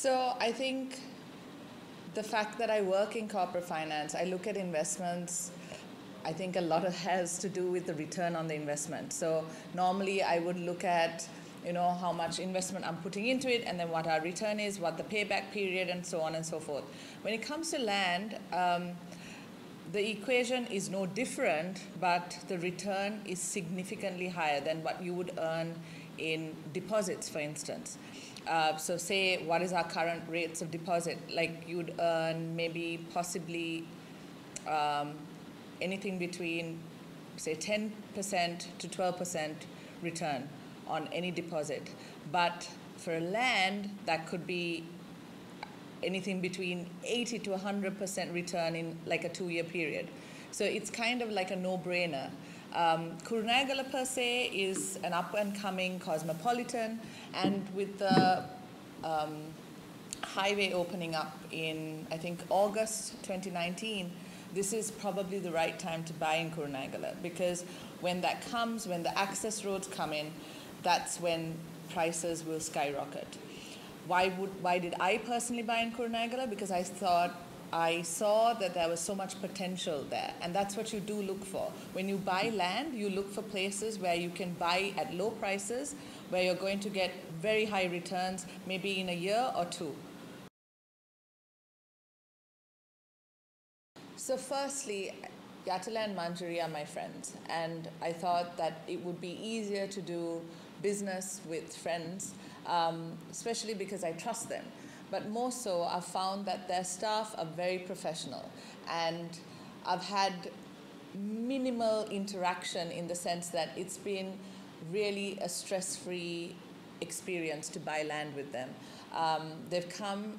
So I think the fact that I work in corporate finance, I look at investments. I think a lot of has to do with the return on the investment. So normally I would look at you know how much investment I'm putting into it, and then what our return is, what the payback period, and so on and so forth. When it comes to land. Um, the equation is no different, but the return is significantly higher than what you would earn in deposits, for instance. Uh, so, say, what is our current rates of deposit? Like, you'd earn maybe possibly um, anything between, say, 10% to 12% return on any deposit. But for a land, that could be anything between 80 to 100% return in like a two year period. So it's kind of like a no brainer. Um, Kurunegala per se is an up and coming cosmopolitan, and with the um, highway opening up in, I think, August 2019, this is probably the right time to buy in Kurunegala because when that comes, when the access roads come in, that's when prices will skyrocket why would why did I personally buy in Kurunegala? Because I thought I saw that there was so much potential there, and that's what you do look for. When you buy land, you look for places where you can buy at low prices, where you're going to get very high returns, maybe in a year or two. So, firstly, Yatala and Manjari are my friends, and I thought that it would be easier to do business with friends um, especially because I trust them. But more so, I've found that their staff are very professional, and I've had minimal interaction in the sense that it's been really a stress free experience to buy land with them. Um, they've come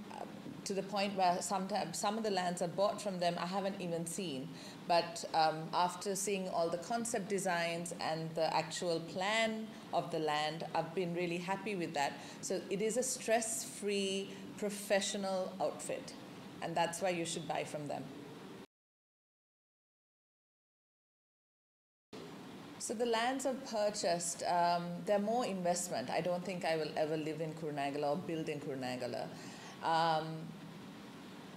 to the point where sometimes some of the lands I bought from them I haven't even seen. But um, after seeing all the concept designs and the actual plan of the land, I've been really happy with that. So it is a stress free professional outfit, and that's why you should buy from them. So the lands I've purchased, um, they're more investment. I don't think I will ever live in Kurunegala or build in Kurunegala. Um,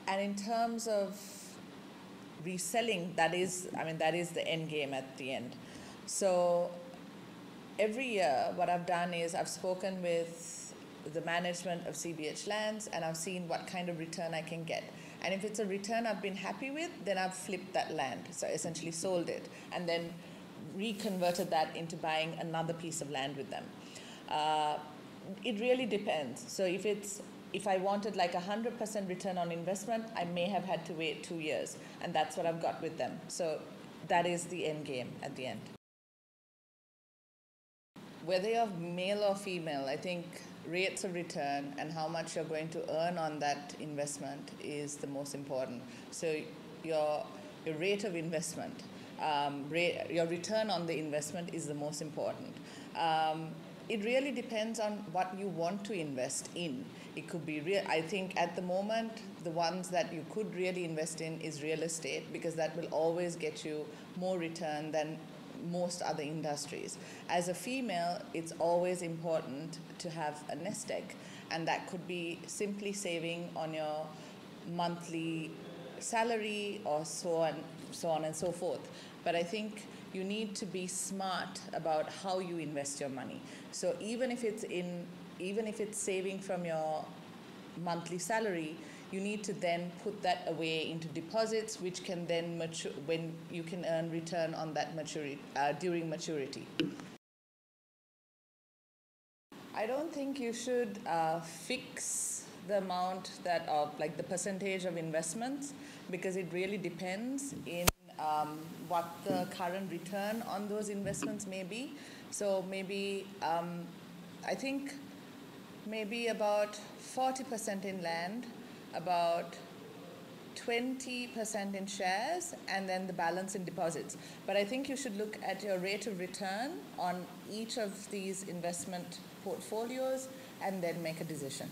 and in terms of reselling, that is, I mean, that is the end game at the end. So every year, what I've done is I've spoken with the management of CBH lands and I've seen what kind of return I can get. And if it's a return I've been happy with, then I've flipped that land. So essentially sold it and then reconverted that into buying another piece of land with them. Uh, it really depends. So if it's if I wanted like a 100% return on investment, I may have had to wait two years. And that's what I've got with them. So that is the end game at the end. Whether you're male or female, I think rates of return and how much you're going to earn on that investment is the most important. So your, your rate of investment, um, rate, your return on the investment is the most important. Um, it really depends on what you want to invest in. It could be real. I think at the moment, the ones that you could really invest in is real estate because that will always get you more return than most other industries. As a female, it's always important to have a nest egg, and that could be simply saving on your monthly salary or so on, so on and so forth. But I think you need to be smart about how you invest your money. So even if it's in even if it's saving from your monthly salary, you need to then put that away into deposits, which can then mature when you can earn return on that maturity uh, during maturity. I don't think you should uh, fix the amount that of like the percentage of investments because it really depends in um, what the current return on those investments may be. So maybe um, I think maybe about 40% in land, about 20% in shares, and then the balance in deposits. But I think you should look at your rate of return on each of these investment portfolios and then make a decision.